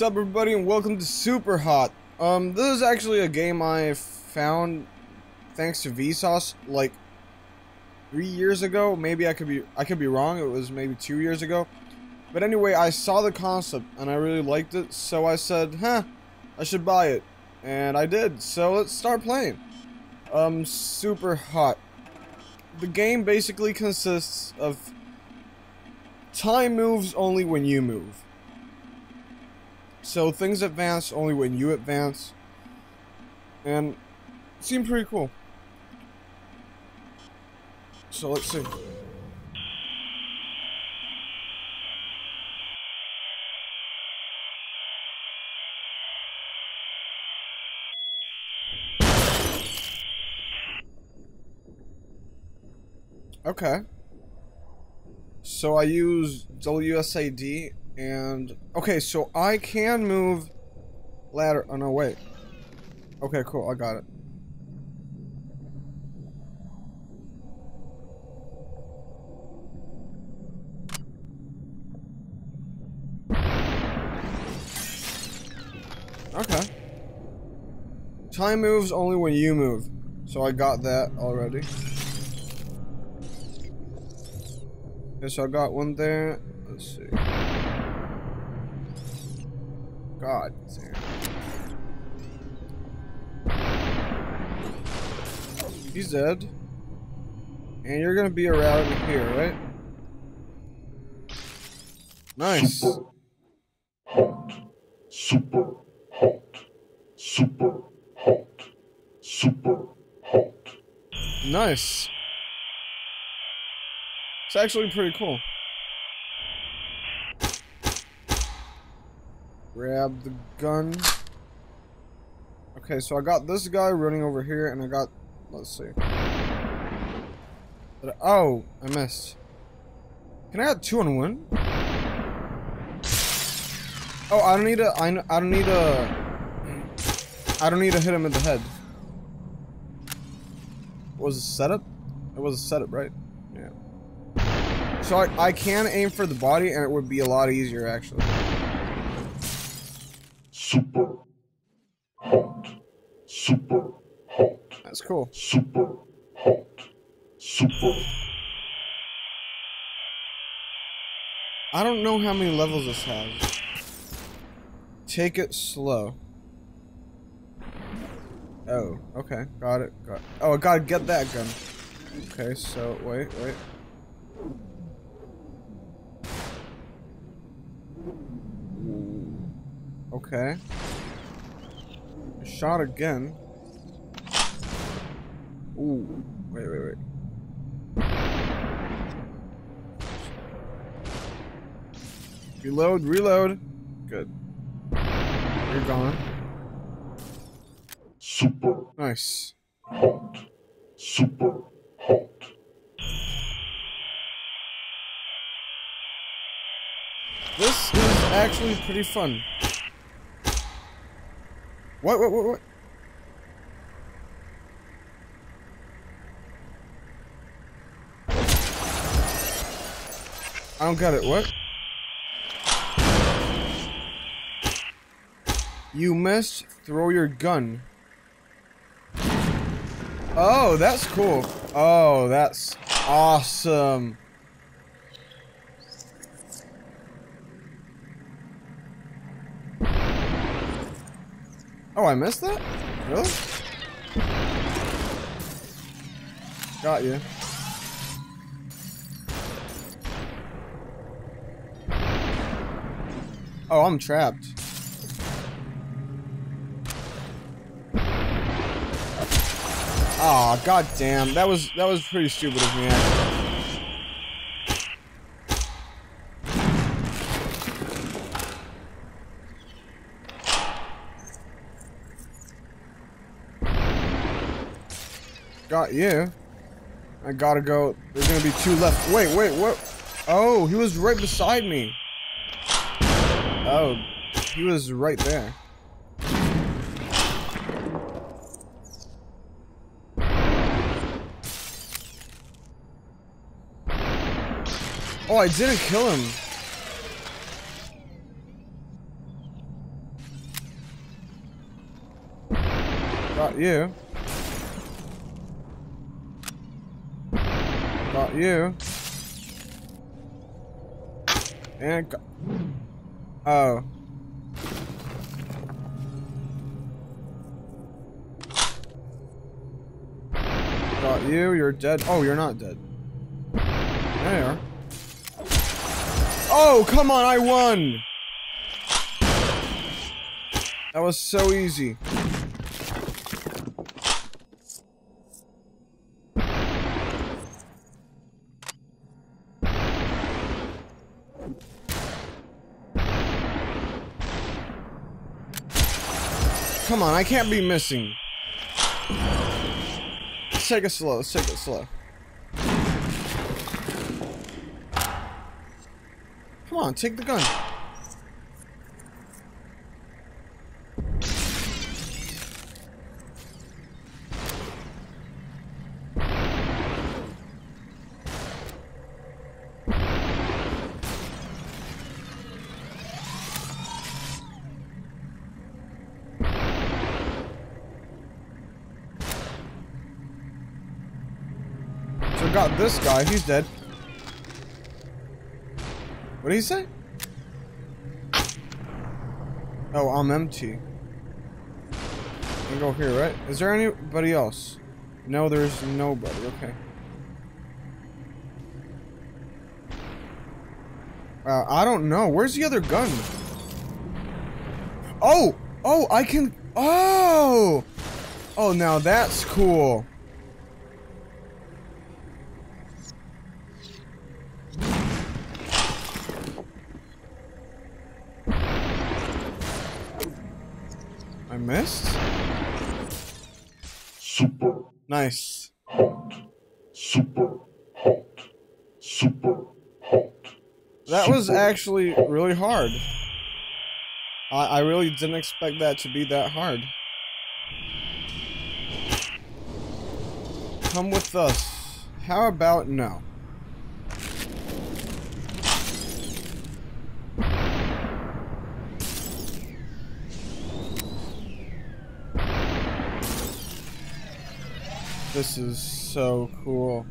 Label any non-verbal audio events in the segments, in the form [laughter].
What's up everybody and welcome to Super Hot. Um, this is actually a game I found thanks to Vsauce like three years ago. Maybe I could be I could be wrong. It was maybe two years ago. But anyway, I saw the concept and I really liked it, so I said, huh, I should buy it. And I did, so let's start playing. Um, Super Hot. The game basically consists of time moves only when you move. So things advance only when you advance. And it seemed pretty cool. So let's see. Okay. So I use WSAD and okay, so I can move ladder. Oh no, wait. Okay, cool. I got it. Okay. Time moves only when you move. So I got that already. Okay, so I got one there. Let's see. God damn. He's dead. And you're gonna be around here, right? Nice. Super hot. Super hot. Super hot. Super hot. Nice. It's actually pretty cool. Grab the gun. Okay, so I got this guy running over here, and I got... Let's see. Oh, I missed. Can I have two on one? Oh, I don't need a... I, I don't need a... I don't need to hit him in the head. Was it setup? It was a setup, right? Yeah. So I, I can aim for the body, and it would be a lot easier, actually. Super hot. Super hot. That's cool. Super hot. Super. I don't know how many levels this has. Take it slow. Oh, okay. Got it. Got it. Oh, I gotta get that gun. Okay, so, wait, wait. Okay. Shot again. Ooh. Wait, wait, wait. Reload, reload. Good. You're gone. Super Nice. hot. Super hot. This is actually pretty fun. What, what, what, what? I don't get it. What? You missed. Throw your gun. Oh, that's cool. Oh, that's awesome. Oh, I missed that? Really? Got you. Oh, I'm trapped. Aw, oh, god damn. That was that was pretty stupid of me shot you. I gotta go. There's gonna be two left. Wait, wait, what? Oh, he was right beside me. Oh, he was right there. Oh, I didn't kill him. Uh, got you. Got you. And got... Oh. Got you, you're dead. Oh, you're not dead. There. Oh, come on, I won! That was so easy. Come on, I can't be missing. Let's take it slow, let's take it slow. Come on, take the gun. Got this guy, he's dead. What did he say? Oh, I'm empty. I go here, right? Is there anybody else? No, there's nobody. Okay. Uh, I don't know. Where's the other gun? Oh! Oh, I can... Oh! Oh, now that's cool. I missed? Super Nice. hot. Super hot. Super hot. That was actually hot. really hard. I, I really didn't expect that to be that hard. Come with us. How about no? This is so cool.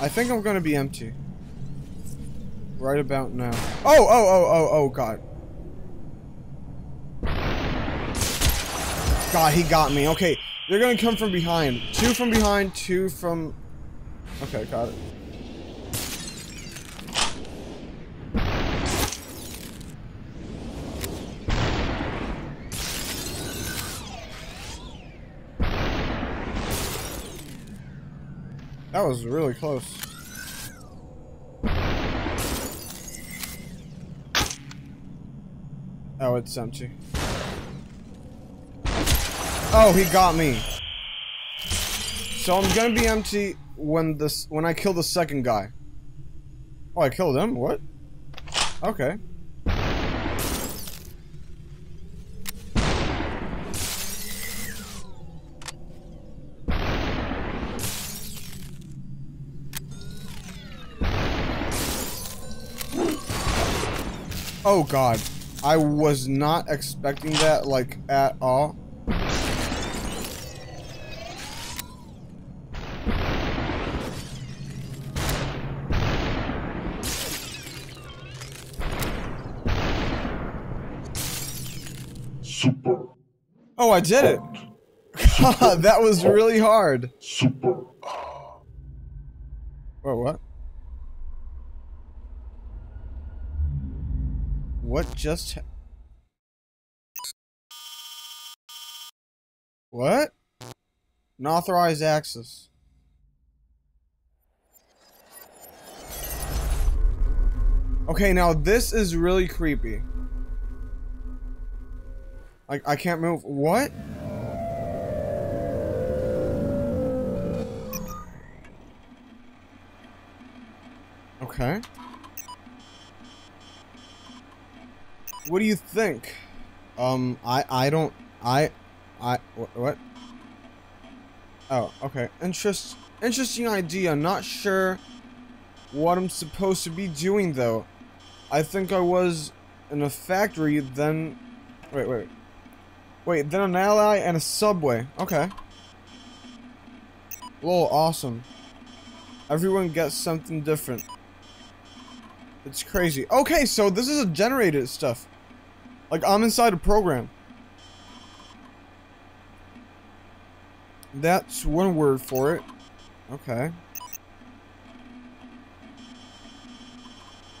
I think I'm gonna be empty. Right about now. Oh, oh, oh, oh, oh, God. God, he got me. Okay, they're gonna come from behind. Two from behind, two from... Okay, got it. That was really close. Oh, it's empty. Oh, he got me. So I'm gonna be empty when this when I kill the second guy. Oh, I killed him. What? Okay. Oh god. I was not expecting that, like, at all. Super Oh, I did it! God, [laughs] that was really hard. Super Wait, what? What just ha- What? Unauthorized access. Okay, now this is really creepy. Like, I can't move. What? Okay. What do you think? Um, I I don't I I what? Oh, okay. Interest interesting idea. Not sure what I'm supposed to be doing though. I think I was in a factory, then Wait, wait. Wait, then an ally and a subway. Okay. Lol, awesome. Everyone gets something different. It's crazy. Okay, so this is a generated stuff. Like, I'm inside a program. That's one word for it. Okay.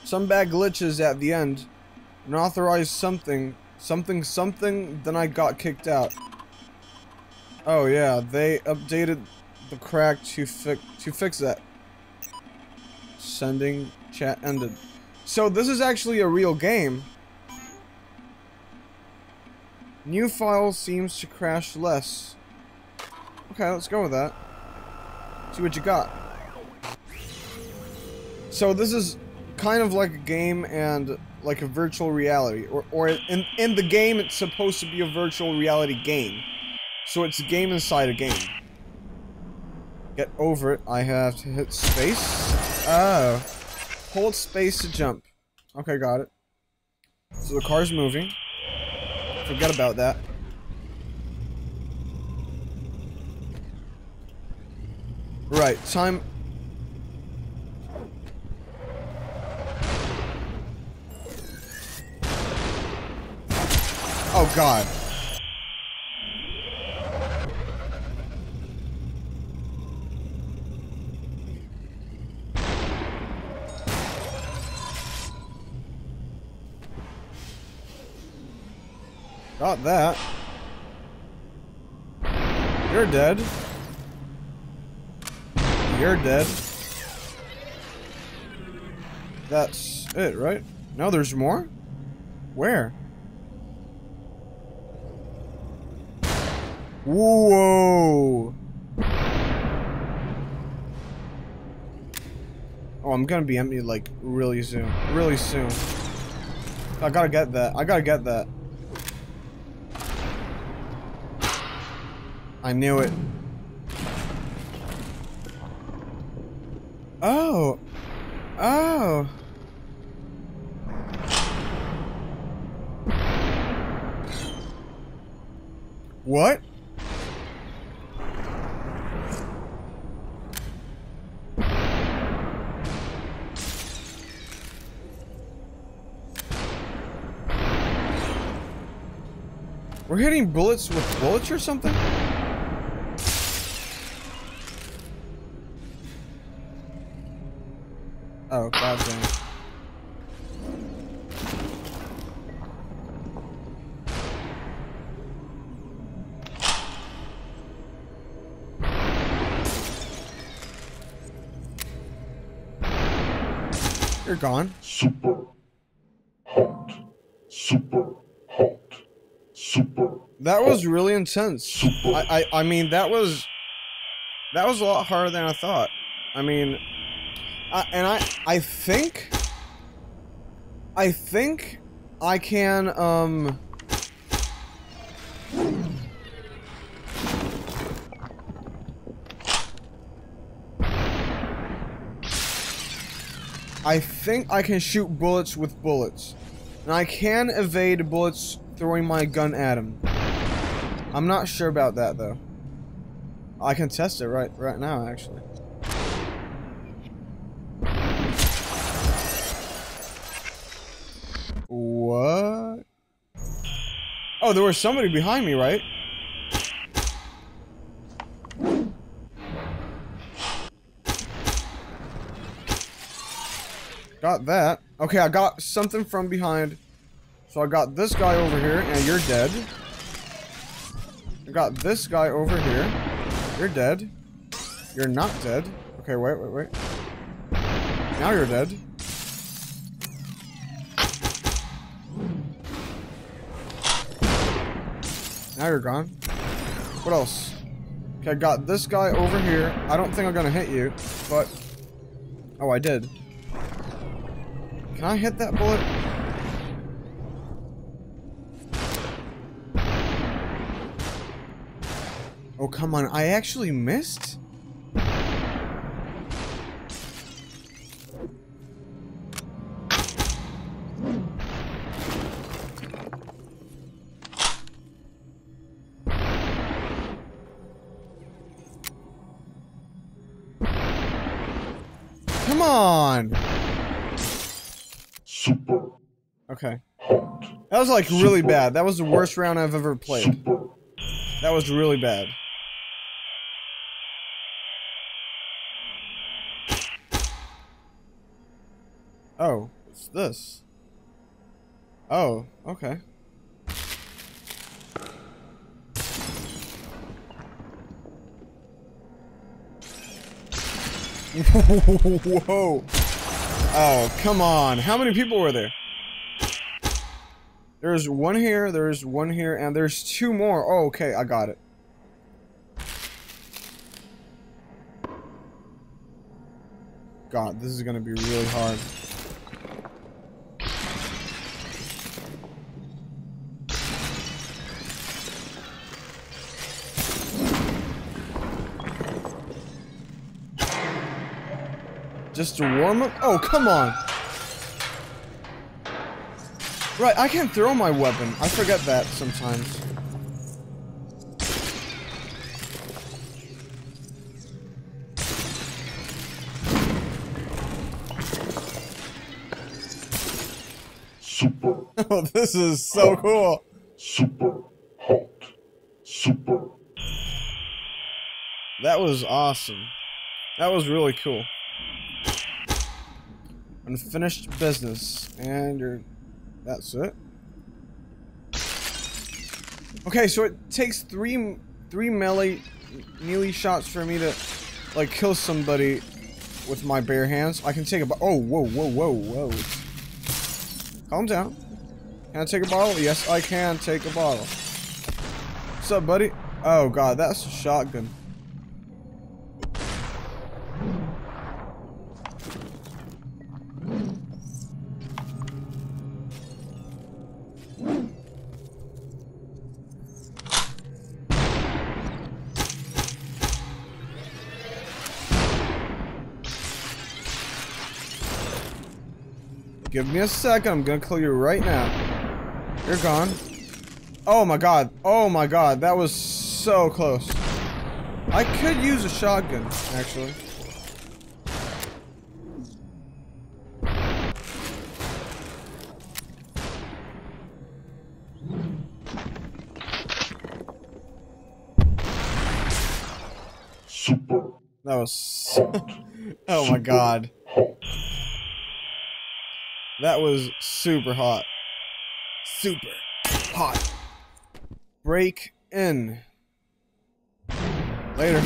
Some bad glitches at the end. Unauthorized something. Something something, then I got kicked out. Oh yeah, they updated the crack to fix to fix that. Sending chat ended. So this is actually a real game. New file seems to crash less. Okay, let's go with that. See what you got. So this is kind of like a game and like a virtual reality. Or, or in, in the game, it's supposed to be a virtual reality game. So it's a game inside a game. Get over it. I have to hit space. Oh. Hold space to jump. Okay, got it. So the car's moving. Forget about that. Right, time... Oh god. Got that. You're dead. You're dead. That's it, right? No, there's more? Where? Whoa! Oh, I'm gonna be empty like really soon. Really soon. I gotta get that. I gotta get that. I knew it. Oh. Oh. What? We're hitting bullets with bullets or something? Oh, god damn. You're gone. Super hot. Super hot. Super. That was really intense. Super. I, I I mean that was that was a lot harder than I thought. I mean, I, and I I think I think I can um I think I can shoot bullets with bullets. And I can evade bullets throwing my gun at him. I'm not sure about that though. I can test it right right now actually. What? Oh, there was somebody behind me, right? Got that. Okay, I got something from behind. So I got this guy over here, and you're dead. I got this guy over here. You're dead. You're not dead. Okay, wait, wait, wait. Now you're dead. Now you're gone. What else? Okay, I got this guy over here. I don't think I'm gonna hit you, but... Oh, I did. Can I hit that bullet? Oh, come on. I actually missed? On. Super Okay. That was like really bad. That was the worst round I've ever played. Super That was really bad. Oh, what's this? Oh, okay. [laughs] Whoa. Oh, come on. How many people were there? There's one here, there's one here, and there's two more. Oh, okay, I got it. God, this is gonna be really hard. Just to warm up? Oh, come on! Right, I can't throw my weapon. I forget that sometimes. super [laughs] Oh, this is so cool. super hot. Super That was awesome. That was really cool. Unfinished business. And you're... That's it. Okay, so it takes three three melee melee shots for me to like kill somebody with my bare hands. I can take a oh whoa whoa whoa whoa. Calm down. Can I take a bottle? Yes, I can take a bottle. What's up, buddy? Oh god, that's a shotgun. Give me a second. I'm gonna kill you right now. You're gone. Oh my god. Oh my god. That was so close. I could use a shotgun, actually. super That was. [laughs] oh my god. hot. That was super hot. Super hot. Break in. Later.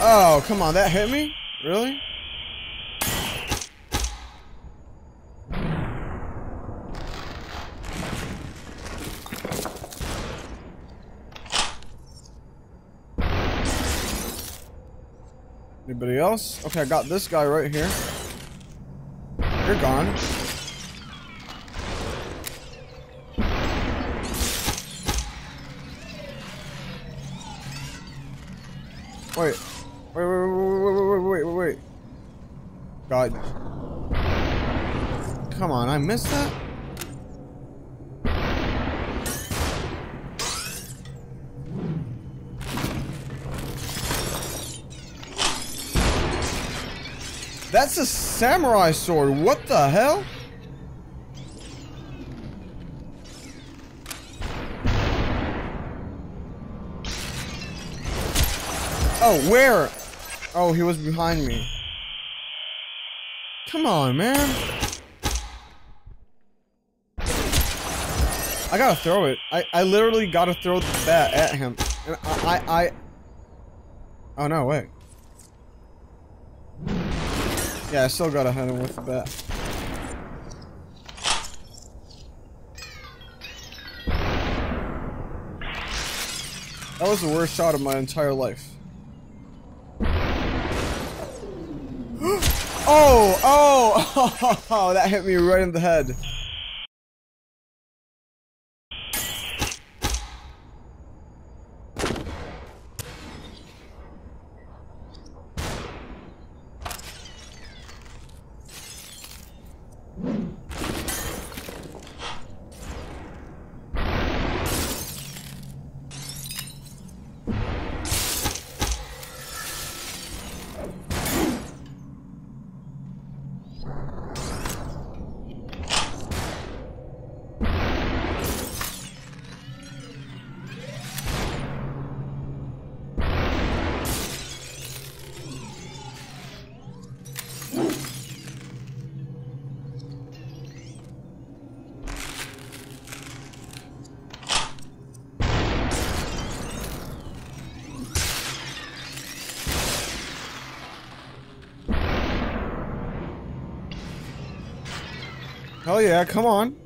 Oh, come on. That hit me? Really? Anybody else? Okay, I got this guy right here. You're gone. Wait. Wait, wait, wait, wait, wait, wait. God. Come on, I missed that? That's a samurai sword. What the hell? Oh, where? Oh, he was behind me. Come on, man. I gotta throw it. I, I literally gotta throw the bat at him. And I, I, I... Oh, no, wait. Yeah, I still gotta hit him with the bat. That was the worst shot of my entire life. Oh, oh, [laughs] oh, that hit me right in the head. Hell yeah, come on.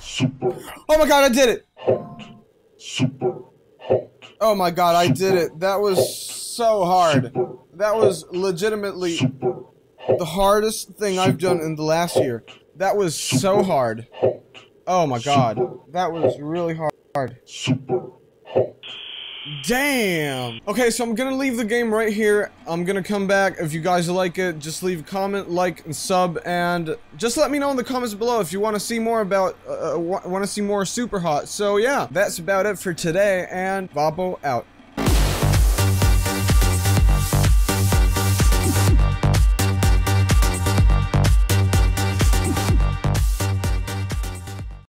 Super Oh my god, I did it! hot. Super hot. Oh my god, I did it. That was so hard. Super, That was legitimately. The hardest thing I've done in the last year. That was so hard. Oh my god. That was really hard. Damn. Okay, so I'm gonna leave the game right here. I'm gonna come back. If you guys like it, just leave a comment, like, and sub, and just let me know in the comments below if you want to see more about, uh, want to see more Super Hot. So yeah, that's about it for today, and Vapo out.